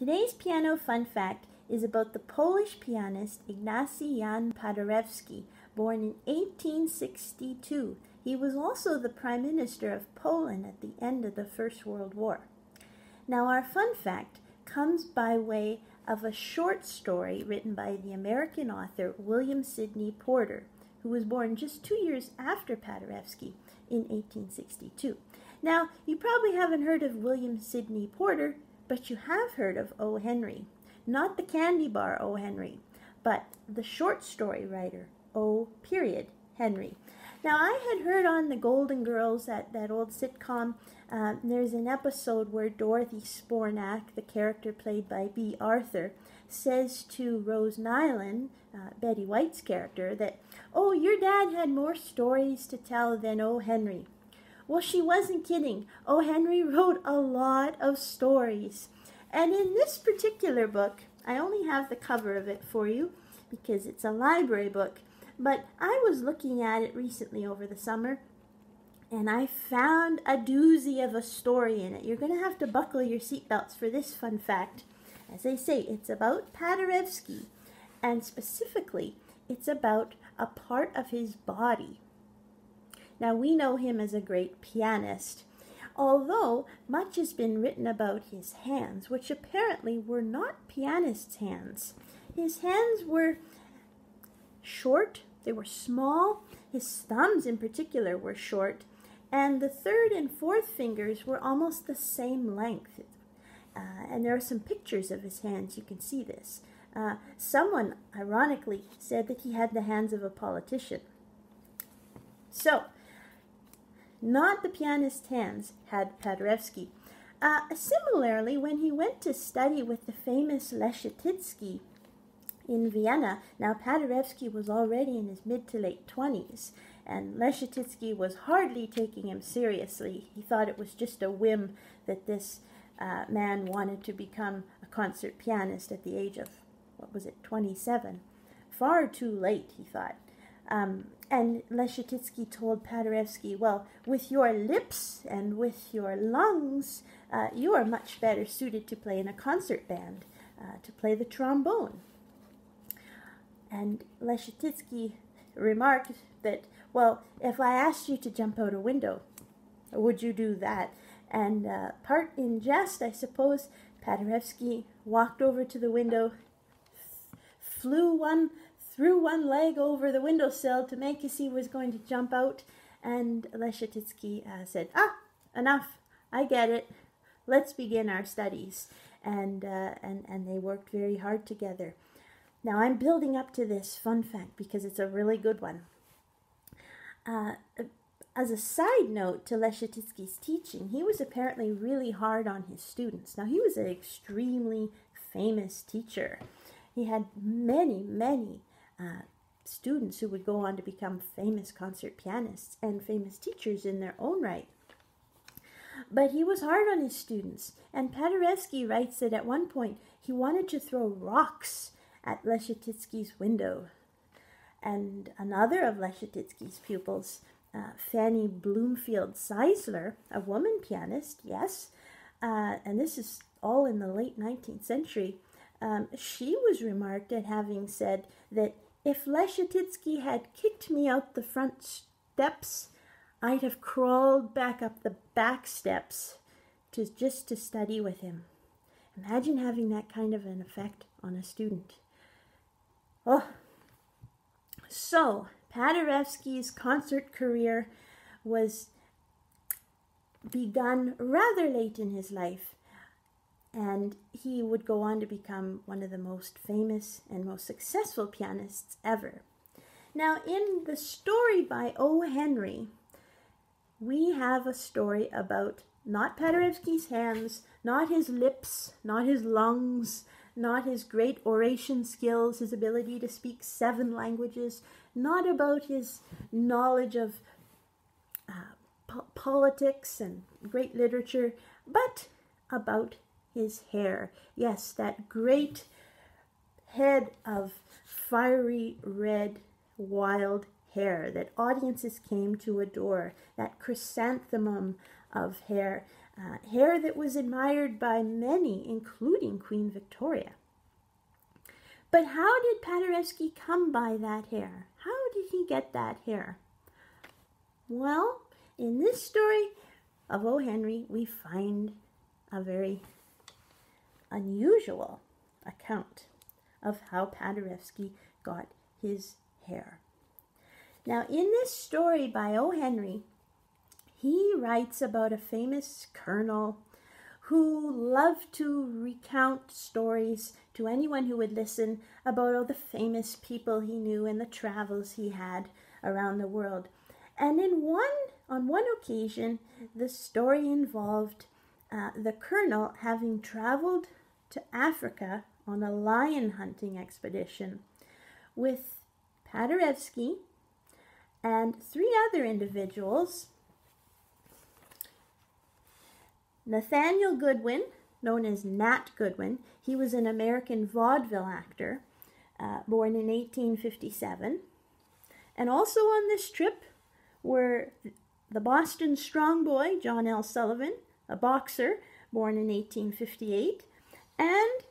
Today's piano fun fact is about the Polish pianist Ignacy Jan Paderewski, born in 1862. He was also the Prime Minister of Poland at the end of the First World War. Now, our fun fact comes by way of a short story written by the American author William Sydney Porter, who was born just two years after Paderewski in 1862. Now, you probably haven't heard of William Sydney Porter but you have heard of O. Henry. Not the candy bar O. Henry, but the short story writer O. Period Henry. Now, I had heard on the Golden Girls, that, that old sitcom, uh, there's an episode where Dorothy Zbornak, the character played by Bea Arthur, says to Rose Nylund, uh, Betty White's character, that, oh, your dad had more stories to tell than O. Henry. Well, she wasn't kidding. O. Henry wrote a lot of stories. And in this particular book, I only have the cover of it for you because it's a library book. But I was looking at it recently over the summer and I found a doozy of a story in it. You're going to have to buckle your seatbelts for this fun fact. As I say, it's about Paderewski, and specifically, it's about a part of his body now, we know him as a great pianist, although much has been written about his hands, which apparently were not pianist's hands. His hands were short, they were small, his thumbs in particular were short, and the third and fourth fingers were almost the same length. Uh, and there are some pictures of his hands, you can see this. Uh, someone, ironically, said that he had the hands of a politician. So, not the pianist's hands, had Paderewski. Uh, similarly, when he went to study with the famous Leschetizky in Vienna, now Paderewski was already in his mid to late 20s, and Leschetizky was hardly taking him seriously. He thought it was just a whim that this uh, man wanted to become a concert pianist at the age of, what was it, 27. Far too late, he thought. Um, and Leschetizky told Paderewski, well, with your lips and with your lungs, uh, you are much better suited to play in a concert band, uh, to play the trombone. And Leschetizky remarked that, well, if I asked you to jump out a window, would you do that? And uh, part in jest, I suppose, Paderewski walked over to the window, flew one threw one leg over the windowsill to make as he was going to jump out, and Leschetizky uh, said, Ah, enough, I get it. Let's begin our studies. And, uh, and, and they worked very hard together. Now, I'm building up to this fun fact because it's a really good one. Uh, as a side note to Leschetizky's teaching, he was apparently really hard on his students. Now, he was an extremely famous teacher. He had many, many uh, students who would go on to become famous concert pianists and famous teachers in their own right. But he was hard on his students, and Paderewski writes that at one point he wanted to throw rocks at Leschetizky's window. And another of Leschetizky's pupils, uh, Fannie Bloomfield Zeisler, a woman pianist, yes, uh, and this is all in the late 19th century, um, she was remarked at having said that if Leschetizky had kicked me out the front steps, I'd have crawled back up the back steps to just to study with him. Imagine having that kind of an effect on a student. Oh, so Paderewski's concert career was begun rather late in his life and he would go on to become one of the most famous and most successful pianists ever. Now, in the story by O. Henry, we have a story about not Paderewski's hands, not his lips, not his lungs, not his great oration skills, his ability to speak seven languages, not about his knowledge of uh, po politics and great literature, but about his hair. Yes, that great head of fiery red wild hair that audiences came to adore, that chrysanthemum of hair. uh, hair that was admired by many, including Queen Victoria. But how did Paderewski come by that hair? How did he get that hair? Well, in this story of O. Henry, we find a very unusual account of how Paderewski got his hair. Now, in this story by O. Henry, he writes about a famous colonel who loved to recount stories to anyone who would listen about all the famous people he knew and the travels he had around the world. And in one, on one occasion, the story involved uh, the colonel having traveled to Africa on a lion hunting expedition with Paderewski and three other individuals Nathaniel Goodwin, known as Nat Goodwin, he was an American vaudeville actor uh, born in 1857. And also on this trip were the Boston Strong Boy, John L. Sullivan, a boxer born in 1858, and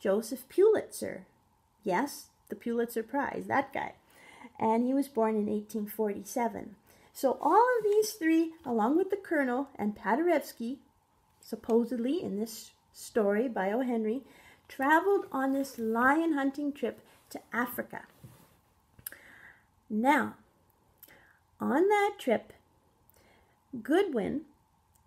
Joseph Pulitzer. Yes, the Pulitzer Prize, that guy. And he was born in 1847. So all of these three, along with the colonel and Paderewski, supposedly in this story by O. Henry, traveled on this lion hunting trip to Africa. Now, on that trip, Goodwin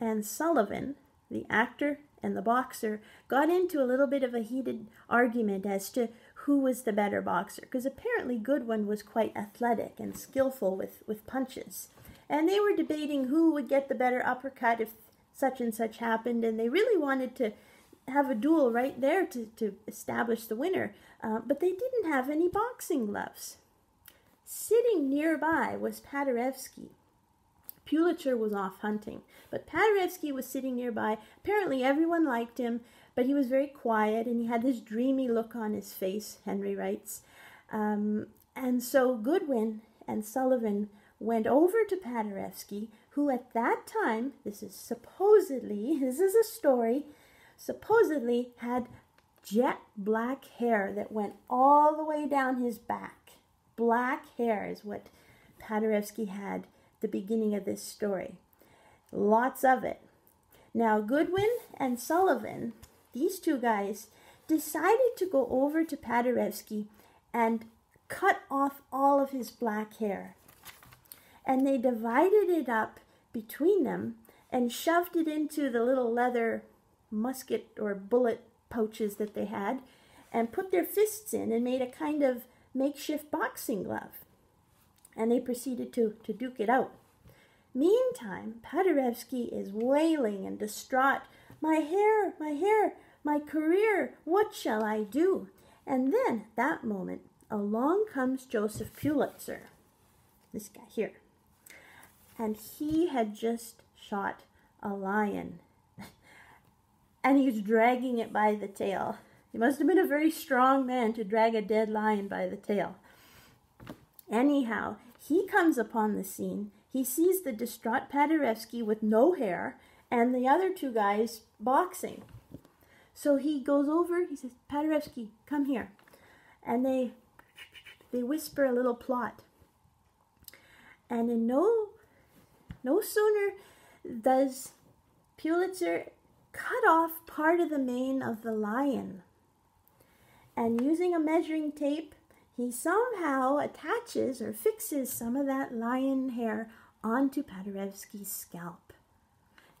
and Sullivan, the actor and the boxer, got into a little bit of a heated argument as to who was the better boxer, because apparently Goodwin was quite athletic and skillful with, with punches. And they were debating who would get the better uppercut if such and such happened, and they really wanted to have a duel right there to, to establish the winner. Uh, but they didn't have any boxing gloves. Sitting nearby was Paderewski. Pulitzer was off hunting, but Paderewski was sitting nearby. Apparently, everyone liked him, but he was very quiet and he had this dreamy look on his face, Henry writes. Um, and so Goodwin and Sullivan went over to Paderewski, who at that time, this is supposedly, this is a story, supposedly had jet black hair that went all the way down his back. Black hair is what Paderewski had the beginning of this story. Lots of it. Now, Goodwin and Sullivan, these two guys, decided to go over to Paderewski and cut off all of his black hair. And they divided it up between them and shoved it into the little leather musket or bullet pouches that they had and put their fists in and made a kind of makeshift boxing glove. And they proceeded to, to duke it out. Meantime, Paderewski is wailing and distraught. My hair, my hair, my career, what shall I do? And then, that moment, along comes Joseph Pulitzer, this guy here and he had just shot a lion. and he's dragging it by the tail. He must have been a very strong man to drag a dead lion by the tail. Anyhow, he comes upon the scene. He sees the distraught Paderewski with no hair and the other two guys boxing. So he goes over, he says, Paderewski, come here. And they they whisper a little plot. And in no no sooner does Pulitzer cut off part of the mane of the lion, and using a measuring tape, he somehow attaches or fixes some of that lion hair onto Paderewski's scalp.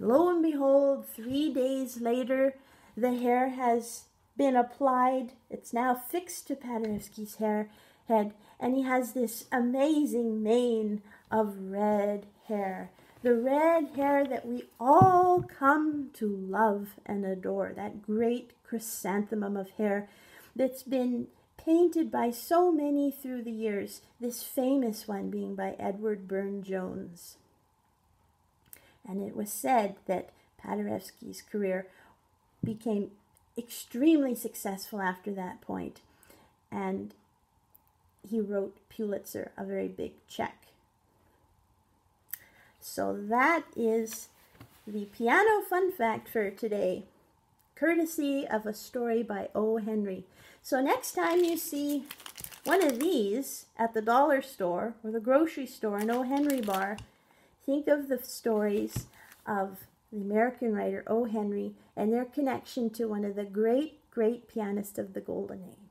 Lo and behold, three days later, the hair has been applied. It's now fixed to Paderewski's hair head, and he has this amazing mane of red hair. The red hair that we all come to love and adore, that great chrysanthemum of hair that's been painted by so many through the years, this famous one being by Edward Burne Jones. And it was said that Paderewski's career became extremely successful after that point, and he wrote Pulitzer a very big check. So that is the piano fun fact for today, courtesy of a story by O. Henry. So next time you see one of these at the dollar store or the grocery store, an O. Henry bar, think of the stories of the American writer O. Henry and their connection to one of the great, great pianists of the Golden Age.